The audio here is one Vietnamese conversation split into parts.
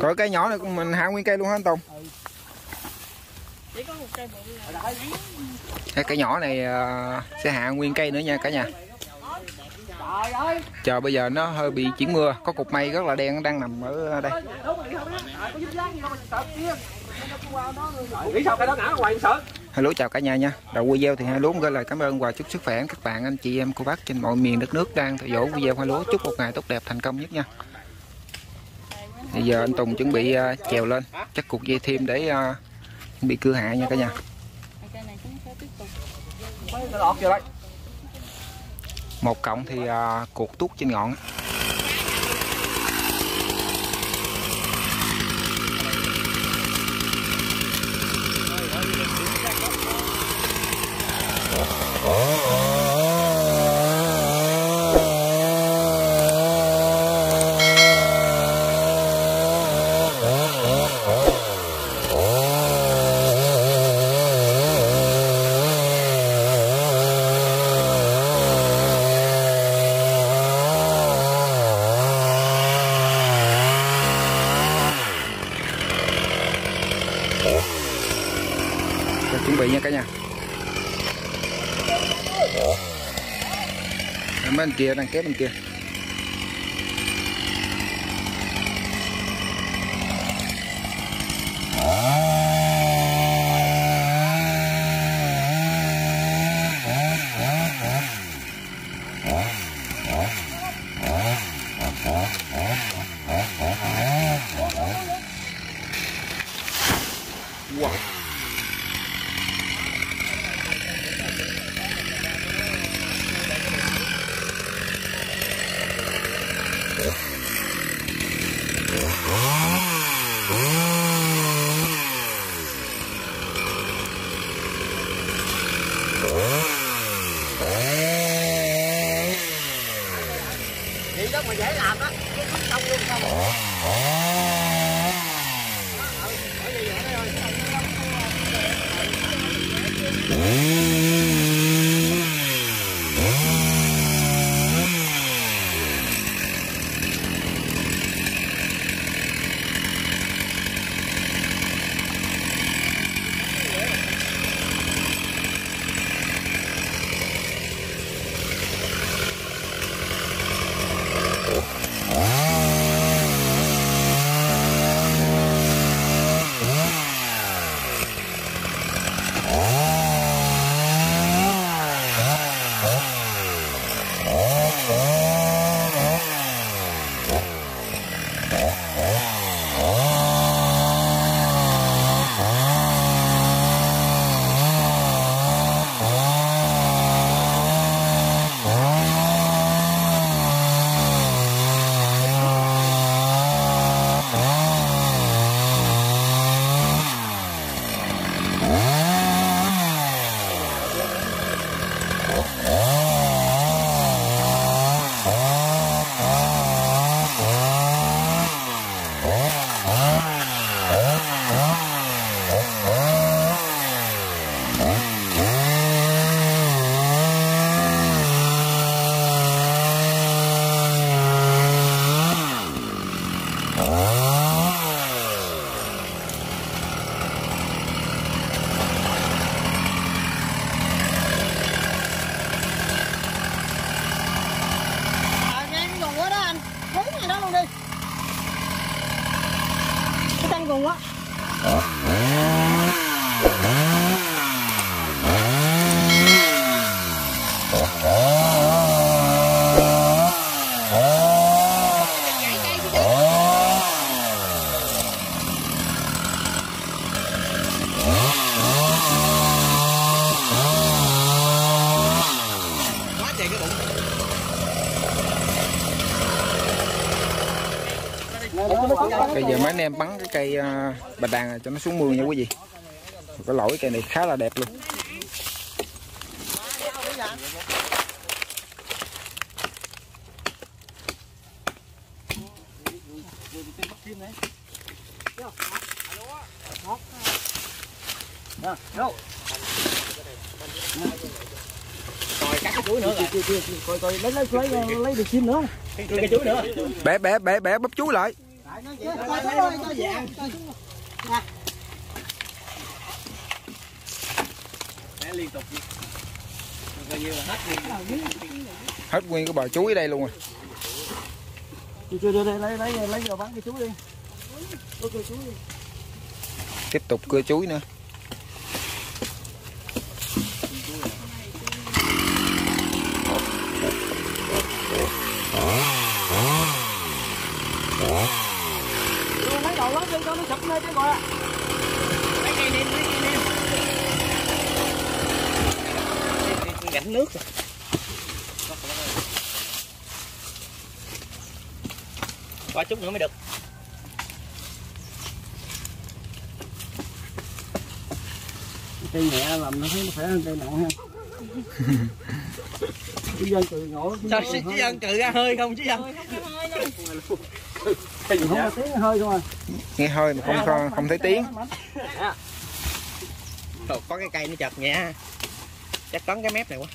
Có cây nhỏ này mình hạ nguyên cây luôn hả anh Tùng? chỉ có một cây bự là Cái cây nhỏ này à, sẽ hạ nguyên cây nữa nha cả nhà. Chờ bây giờ nó hơi bị chuyển mưa, có cục mây rất là đen đang nằm ở đây. nghĩ sao cái đó ngã ngoài sợ Hello chào cả nhà nha. Đầu video thì hai lúa gửi lời cảm ơn và chúc sức khỏe các bạn anh chị em cô bác trên mọi miền đất nước đang theo dõi video hai lúa. Chúc một ngày tốt đẹp thành công nhất nha. Bây giờ anh Tùng chuẩn bị uh, chèo lên, chắc cục dây thêm để à, uh, chuẩn bị cưa hạ nha cả nhà. Một cộng thì à, uh, cuộc tút trên ngọn. Rồi, chuẩn bị nha cả nhà. Bên kia đang kéo bên kia. Bây giờ mấy anh em bắn cái cây ờ, bạch đàn cho nó xuống mương nha quý vị. Cái lỗi cây này khá là đẹp luôn. đâu rồi cắt cái chuối nữa rồi coi coi lấy lấy lấy lấy được chim nữa cái chuối nữa bẻ bẻ bẻ bẻ bắp chuối lại Coi xuống rồi, xuống. Coi xuống. Mẹ liên tục coi như là hết nguyên hết nguyên cái bờ chuối ở đây luôn rồi chưa chưa đây lấy lấy lấy vào bắn cái chuối đi tiếp tục cưa chuối nữa lấy nó sụp lên chứ gọi lấy cây nêm lấy cây nêm gánh nước rồi qua chút nữa mới được cây nhẹ làm nó thấy nó khỏe hơn cây nặng ha chứ dân? Từ nhỏ Sao chứ dân cự ra hơi không chứ dân không có tiếng hơi không à? Nghe hơi mà không không, không thấy tiếng. Trời, có cái cây nó chật nhẹ chắc cắn cái mép này quá.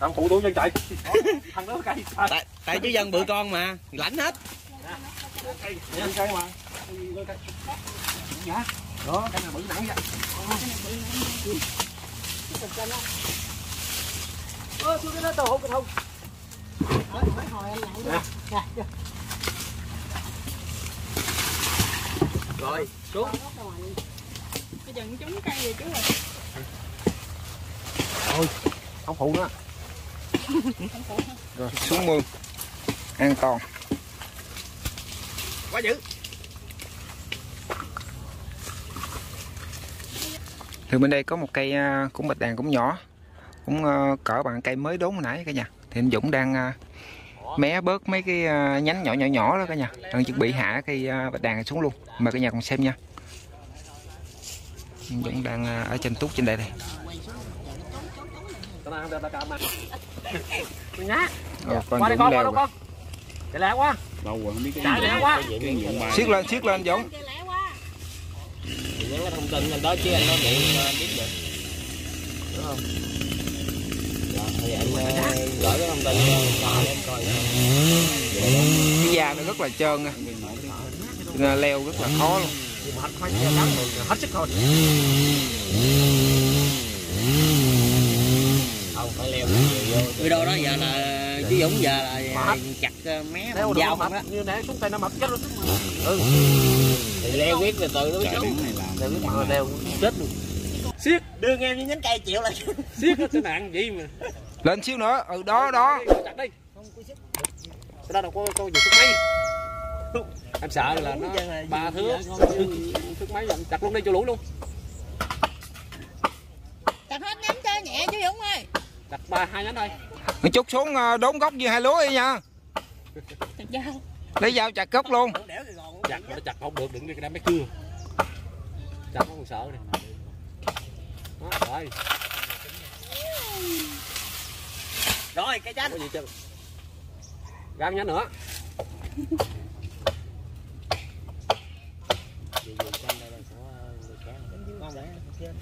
Thằng phụ tôi dân chạy. Thằng đó cây. Tại, tại chứ dân bự con mà lãnh hết. Dân cây mà dạ đó cái nào bự nặng vậy ơ cái hồi anh nặng đó. Nè, rồi xuống. Cái chừng trúng cây rồi chứ rồi. không phụ nữa rồi xuống mương. An toàn. Quá dữ. Thì bên đây có một cây à, cũng bạch đàn cũng nhỏ cũng à, cỡ bằng cây mới đốn hồi nãy cả nhà. Thì anh Dũng đang à, mé bớt mấy cái à, nhánh nhỏ nhỏ nhỏ đó cả nhà. Đang chuẩn bị hạ cây bạch đàn này xuống luôn. Mời cả nhà cùng xem nha. Anh Dũng đang ở trên tút trên đây đây. Ồ, con Dũng leo rồi. chạy lẹ quá. Đâu rồi không biết cái chạy lẹ quá. Siết lên siết lên Dũng. Những cái thông tin anh đó chứ anh nói miệng ờ, biết được. Đúng không thì anh gửi cái thông tin cho em coi cái da nó rất là trơn á Cho nên leo rất là khó luôn. Hết hết sức thôi không phải leo video đó giờ là chứ Dũng giờ là chặt ờ, mé leo dao mập không đó như nãy xuống tay nó mập chết luôn. Ừ. Thì leo quyết từ từ nó mới xuống leo biết mà leo chết luôn. Siết. Đương em với nhánh cây chịu là siết nó sẽ nặng gì mà lên xíu nữa. Ừ đó đó. chặt đi. Cái đó đâu có gì thước mấy? Em sợ là nó ba thước. thước mấy em chặt luôn đi cho lũ luôn. Chặt hết nhánh chơi nhẹ chứ Dũng ơi. chặt ba hai nhánh thôi. Chút xuống à, đốn gốc như hai lúa đi nha. Lấy dao chặt gốc luôn. Chặt mà nó chặt không được đừng đi cái đám mấy cưa. Chặt nó còn sợ đi. Đó rồi rồi cây chanh. Gì chưa gắn nhánh nữa.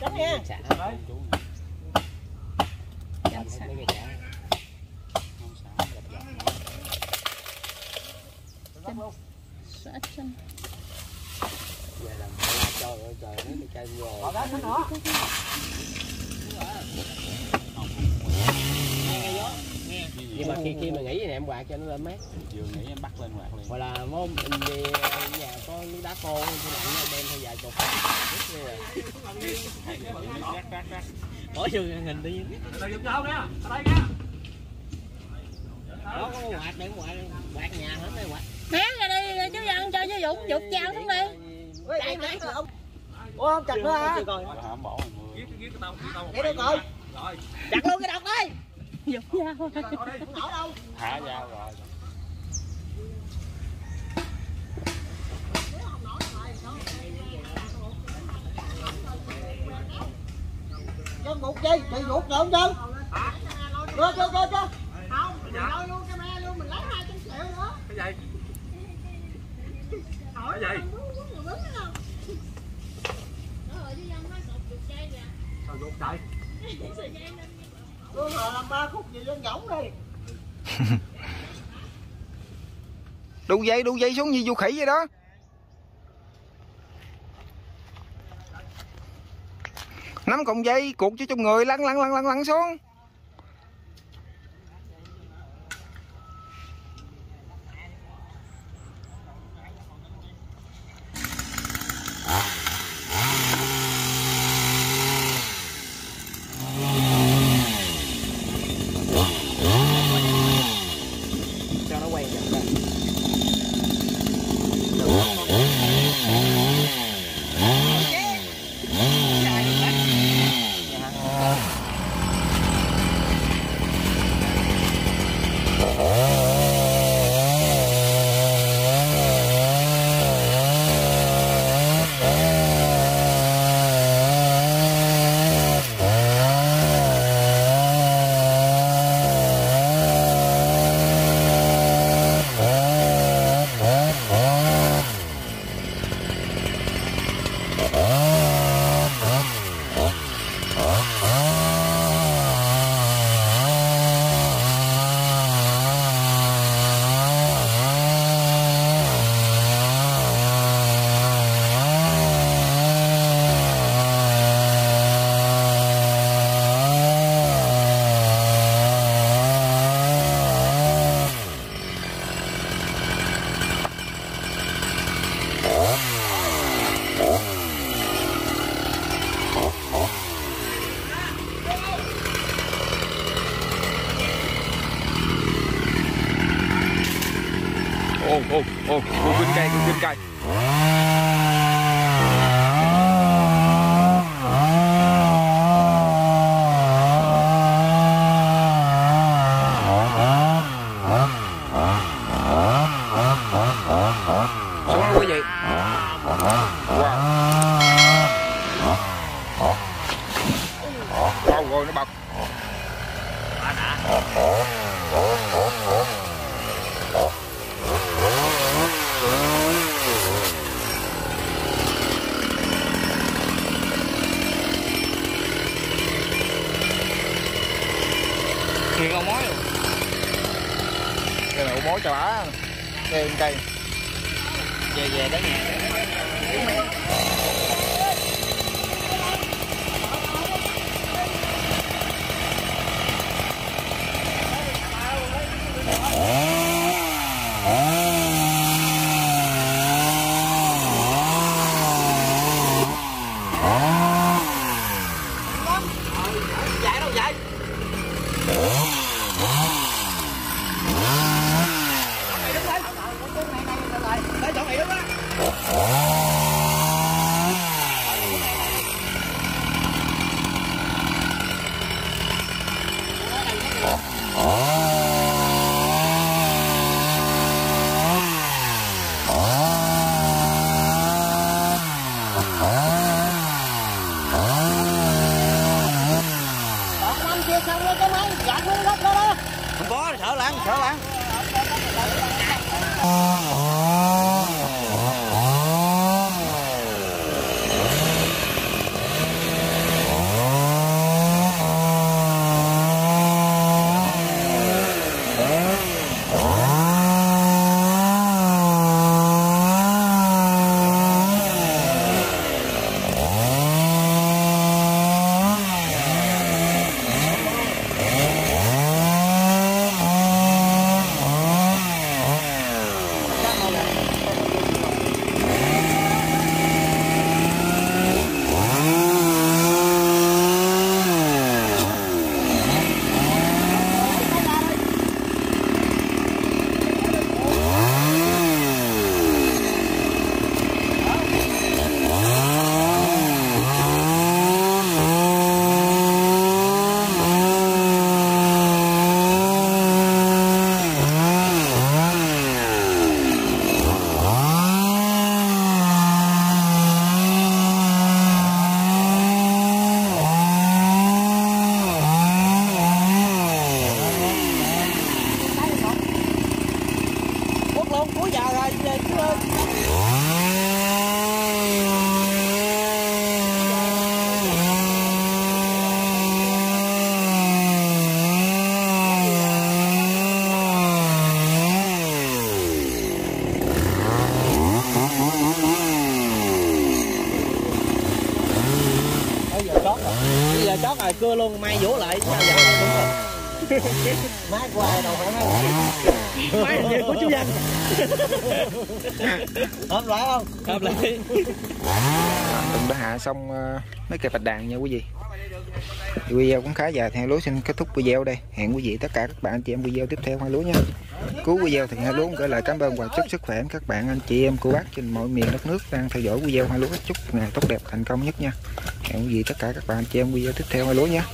Cắn nha. Sợ chân. bỏ gắn nhánh nữa nhưng mà khi khi mà nghỉ thì em quạt cho nó lên mát. Vừa nghĩ em bắt lên quạt liền. Hoặc là mốt mình đi nhà có nước đá khô thì lạnh nó đem theo vài rác bỏ vô hình đi. Đừng dùng dao nè ở đây nha. Đó có quạt để quạt quạt nhà hết mấy quạt. Né ra đi chứ dân cho chứ Dũng dục dao xuống đi. Đây nãy không. ủa không chặt nữa hả? Để đâu coi. Chặt luôn cái độc đi Dục dao. thả dao rồi. Chân một chi? Chị ruột được không chân chưa chưa chưa chưa Không, mình lôi luôn camera luôn, mình lấy 200 triệu nữa. cái gì? Cái gì? Tôi họ làm ba khúc gì lên nói đây. Đu dây đu dây xuống như du khỉ vậy đó. Nắm cọng dây cuột cho trong người, lăn lăn lăn lăn lăn xuống cho nó quen dần ra ô ô ô con kinh cây con kinh cây xuống đó quý vị wow wow rồi nó bật Thiệt ông mối luôn đây là ổ mối cho bả đây. Cây Về về tới nhà Còn năm chưa xong rồi cái máy giặt nó lóc đó đó. không có sợ lắm sợ lắm rồi cưa luôn mai vỗ lại. Sao giờ đúng rồi. Má qua đâu phải má má gì của chú văn. Hợp lại không? Hợp lại. Tùng đã hạ xong ờ, mấy cây bạch đàn nha quý vị. Video cũng khá dài thì lúa xin kết thúc video đây. Hẹn quý vị tất cả các bạn anh chị em video tiếp theo hai lúa nha Cú video thì hai Lúa gửi lời cảm ơn và chúc sức khỏe các bạn, anh chị em, cô bác trên mọi miền đất nước đang theo dõi video hai Lúa. Chúc ngày tốt đẹp, thành công nhất nha. Hẹn quý vị tất cả các bạn, anh chị em video tiếp theo hai Lúa nha.